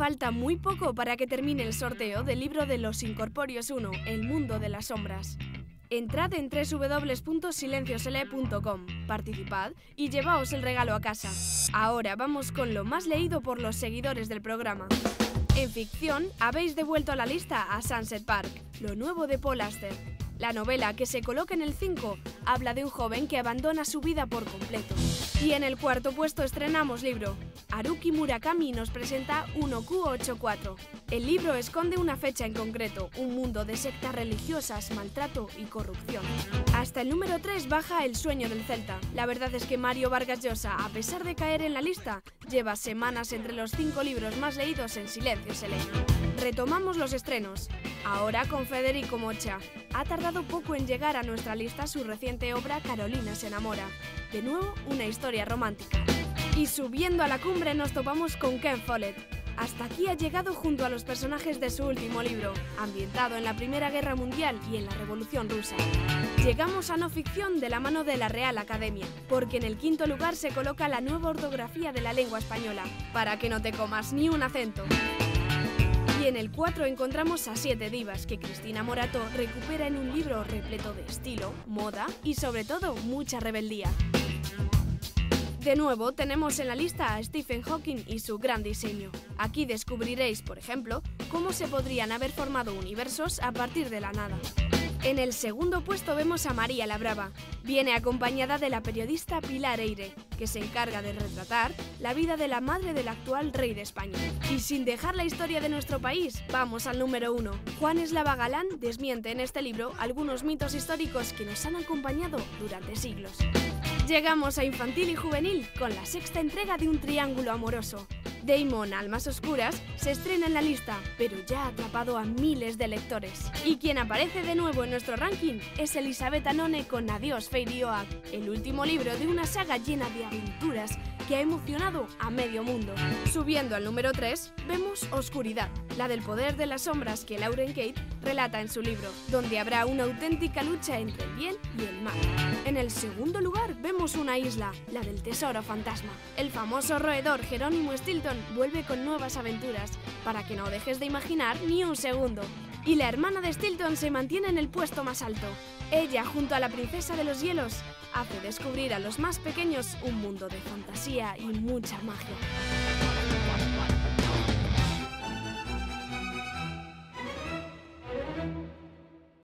Falta muy poco para que termine el sorteo del libro de Los Incorpóreos 1, El mundo de las sombras. Entrad en www.silenciosele.com, participad y llevaos el regalo a casa. Ahora vamos con lo más leído por los seguidores del programa. En ficción, habéis devuelto a la lista a Sunset Park, lo nuevo de Paul Auster. La novela que se coloca en el 5 habla de un joven que abandona su vida por completo. Y en el cuarto puesto estrenamos libro. Haruki Murakami nos presenta 1Q84. El libro esconde una fecha en concreto, un mundo de sectas religiosas, maltrato y corrupción. Hasta el número 3 baja El sueño del Celta. La verdad es que Mario Vargas Llosa, a pesar de caer en la lista, lleva semanas entre los cinco libros más leídos en silencio se. Retomamos los estrenos. Ahora con Federico Mocha. Ha tardado poco en llegar a nuestra lista su reciente obra Carolina se enamora. De nuevo, una historia romántica. Y subiendo a la cumbre nos topamos con Ken Follett. Hasta aquí ha llegado junto a los personajes de su último libro, ambientado en la Primera Guerra Mundial y en la Revolución Rusa. Llegamos a no ficción de la mano de la Real Academia, porque en el quinto lugar se coloca la nueva ortografía de la lengua española, para que no te comas ni un acento. Y en el 4 encontramos a siete divas que Cristina Morato recupera en un libro repleto de estilo, moda y sobre todo mucha rebeldía. De nuevo tenemos en la lista a Stephen Hawking y su gran diseño. Aquí descubriréis, por ejemplo, cómo se podrían haber formado universos a partir de la nada. En el segundo puesto vemos a María la Brava. Viene acompañada de la periodista Pilar Eire, que se encarga de retratar la vida de la madre del actual rey de España. Y sin dejar la historia de nuestro país, vamos al número uno. Juan Eslava Galán desmiente en este libro algunos mitos históricos que nos han acompañado durante siglos. Llegamos a infantil y juvenil con la sexta entrega de un triángulo amoroso. Damon, Almas Oscuras, se estrena en la lista, pero ya ha atrapado a miles de lectores. Y quien aparece de nuevo en nuestro ranking es Elizabeth Anone con Adiós Fairy Oak, el último libro de una saga llena de aventuras que ha emocionado a medio mundo. Subiendo al número 3, vemos Oscuridad, la del poder de las sombras que Lauren Kate relata en su libro, donde habrá una auténtica lucha entre el bien y el mal. En el segundo lugar vemos una isla, la del tesoro fantasma. El famoso roedor Jerónimo Stilton vuelve con nuevas aventuras, para que no dejes de imaginar ni un segundo. Y la hermana de Stilton se mantiene en el puesto más alto. Ella, junto a la princesa de los hielos, hace descubrir a los más pequeños un mundo de fantasía y mucha magia.